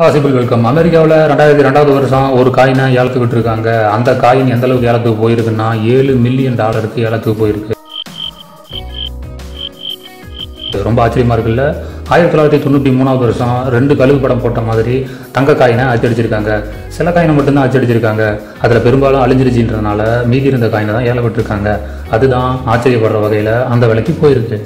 Possible welcome. அமெரிக்காவில் ரெண்டாயிரத்தி ரெண்டாவது வருஷம் ஒரு காயினை ஏலத்துக்கு விட்டுருக்காங்க. அந்த காயின் எந்த அளவுக்கு ஏலத்துக்கு போயிருக்குன்னா ஏழு மில்லியன் டாலருக்கு ஏலத்துக்கு போயிருக்கு. ரொம்ப ஆச்சரியமாக இருக்குல்ல? ஆயிரத்தி தொள்ளாயிரத்தி தொண்ணூற்றி மூணாவது வருஷம் ரெண்டு கழுகு படம் போட்ட மாதிரி தங்க காயினை அச்சடிச்சிருக்காங்க. சில காயினை மட்டும்தான் அச்சடிச்சிருக்காங்க. அதில் பெரும்பாலும் அழிஞ்சிருச்சுன்றதுனால மீதி இருந்த காயினை தான் ஏல விட்டுருக்காங்க அதுதான் ஆச்சரியப்படுற வகையில் அந்த விலைக்கு போயிருக்கு.